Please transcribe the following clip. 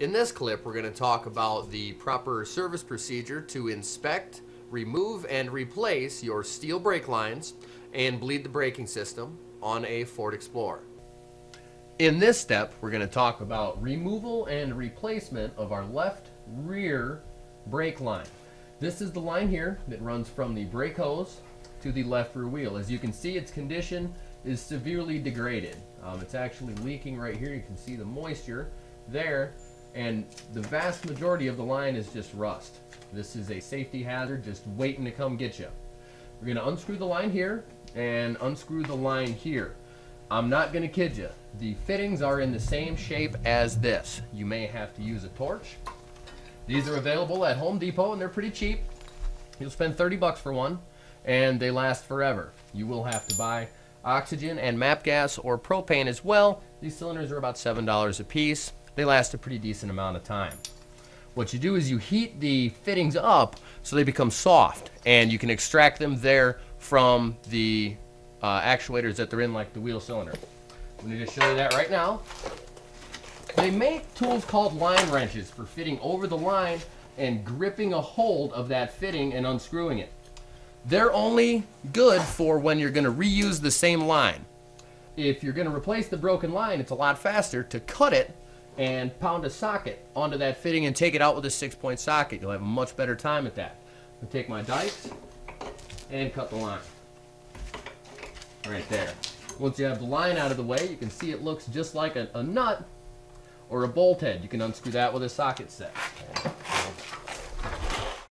In this clip, we're going to talk about the proper service procedure to inspect, remove, and replace your steel brake lines and bleed the braking system on a Ford Explorer. In this step, we're going to talk about removal and replacement of our left rear brake line. This is the line here that runs from the brake hose to the left rear wheel. As you can see, its condition is severely degraded. Um, it's actually leaking right here. You can see the moisture there and the vast majority of the line is just rust. This is a safety hazard just waiting to come get you. We're going to unscrew the line here and unscrew the line here. I'm not going to kid you. The fittings are in the same shape as this. You may have to use a torch. These are available at Home Depot and they're pretty cheap. You'll spend 30 bucks for one and they last forever. You will have to buy oxygen and MAP gas or propane as well. These cylinders are about $7 a piece they last a pretty decent amount of time. What you do is you heat the fittings up so they become soft and you can extract them there from the uh, actuators that they're in like the wheel cylinder. I'm going to just show you that right now. They make tools called line wrenches for fitting over the line and gripping a hold of that fitting and unscrewing it. They're only good for when you're going to reuse the same line. If you're going to replace the broken line, it's a lot faster to cut it and pound a socket onto that fitting and take it out with a six point socket. You'll have a much better time at that. i take my dikes and cut the line. Right there. Once you have the line out of the way, you can see it looks just like a, a nut or a bolt head. You can unscrew that with a socket set.